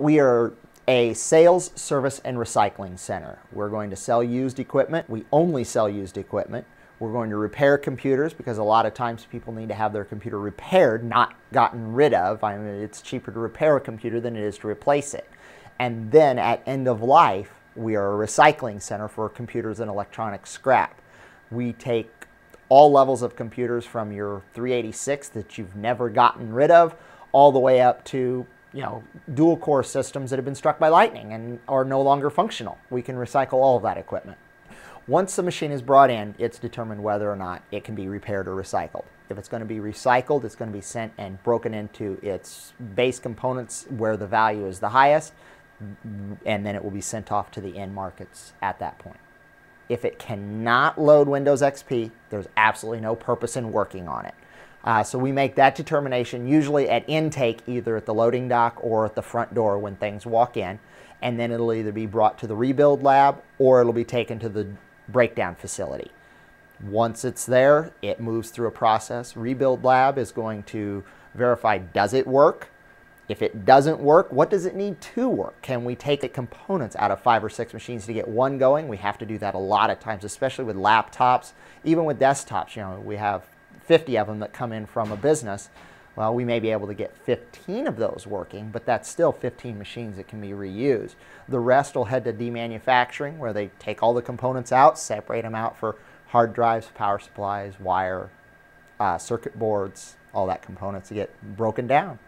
We are a sales, service, and recycling center. We're going to sell used equipment. We only sell used equipment. We're going to repair computers because a lot of times people need to have their computer repaired, not gotten rid of. I mean, it's cheaper to repair a computer than it is to replace it. And then at end of life, we are a recycling center for computers and electronic scrap. We take all levels of computers from your 386 that you've never gotten rid of all the way up to you know, dual core systems that have been struck by lightning and are no longer functional. We can recycle all of that equipment. Once the machine is brought in, it's determined whether or not it can be repaired or recycled. If it's going to be recycled, it's going to be sent and broken into its base components where the value is the highest, and then it will be sent off to the end markets at that point. If it cannot load Windows XP, there's absolutely no purpose in working on it. Uh, so we make that determination usually at intake, either at the loading dock or at the front door when things walk in. And then it'll either be brought to the rebuild lab or it'll be taken to the breakdown facility. Once it's there, it moves through a process. Rebuild lab is going to verify does it work? If it doesn't work, what does it need to work? Can we take the components out of five or six machines to get one going? We have to do that a lot of times, especially with laptops, even with desktops. You know, we have 50 of them that come in from a business, well, we may be able to get 15 of those working, but that's still 15 machines that can be reused. The rest will head to demanufacturing, where they take all the components out, separate them out for hard drives, power supplies, wire, uh, circuit boards, all that components to get broken down.